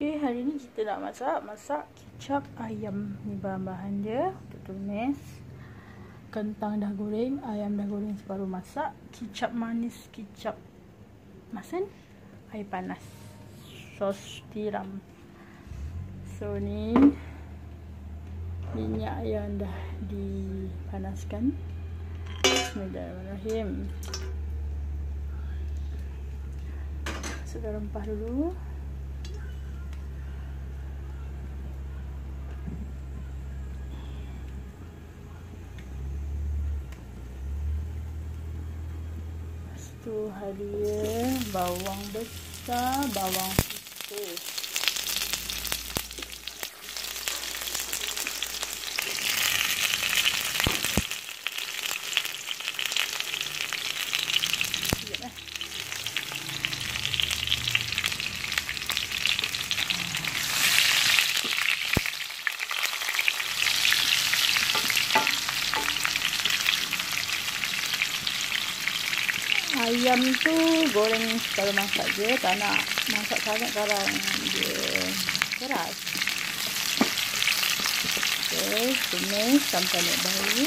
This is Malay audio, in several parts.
Okay, hari ni kita nak masak masak kicap ayam. Ni bahan-bahan dia untuk tumis. Kentang dah goreng, ayam dah goreng separuh masak, kicap manis, kicap masin, air panas. Sos tiram. So ni minyak yang dah dipanaskan. Bismillahirrahmanirrahim. Sudah rempah dulu. Tu halia bawang besar bawang putih ayam tu goreng kalau masak je tak nak masak sangat sekarang dia keras. Ok tumis sampai naik bau.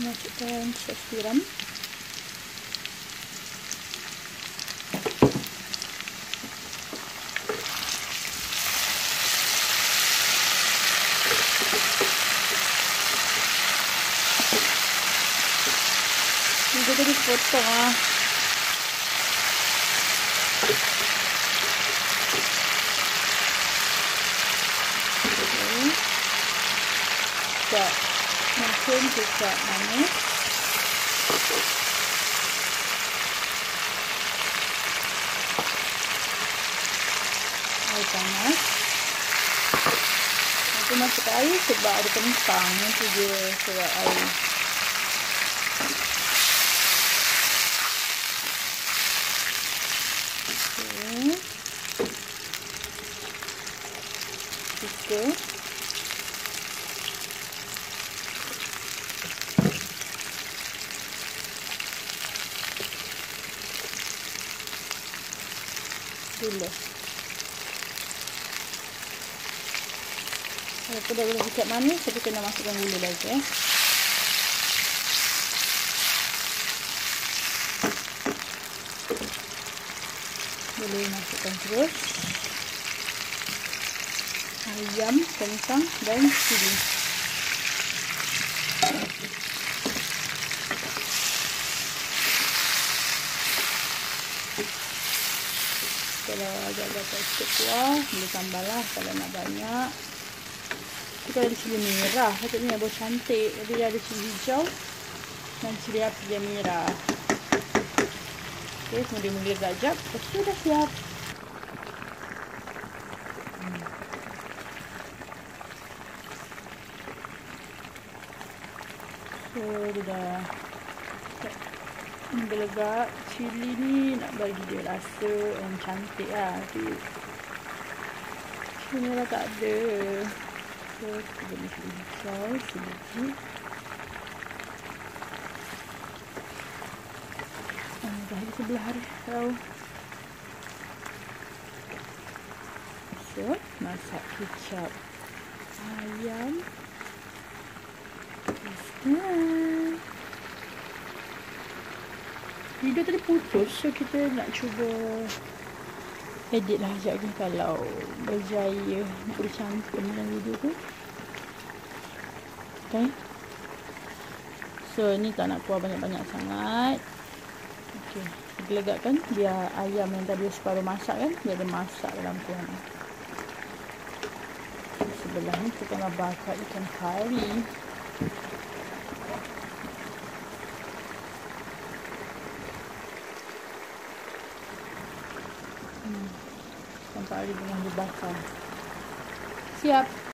Masukkan sos tiram Dia tadi potong ah. Tak. Mungkin juga manis. Air panas. Nanti masuk air sebab ada kentang. Nanti dia serap air. Tiga gula kalau dah boleh sikit manis kita kena masukkan gula lagi eh boleh masukkan terus ayam, kentang dan cili. Kalau agak-agak sikit kuah, boleh tambahlah kalau nak banyak. Kita ada cili merah, patutnya buat cantik. Dia ada cili hijau dan cili api yang merah. Okay, kemudian mula gajak. Lepas tu dah siap. So dia dah? Belegak cili ni nak bagi dia rasa yang cantik lah. Tapi Cili merah tak ada. So kita boleh cili hijau sedikit ah, Dah di sebelah hari tau. So masak kicap ayam Hmm. Video tadi putus So kita nak cuba Edit lah sekejap lagi. Kalau berjaya Nak boleh cantum dalam video tu. Okay. So ni tak nak kuah banyak-banyak sangat. Okay. Gelegakkan Biar ayam yang tadi separuh masak kan Dia ada masak dalam kuah ni. Sebelah ni kita tengah bakar ikan kari Sampai hari dengan dibakar. Siap.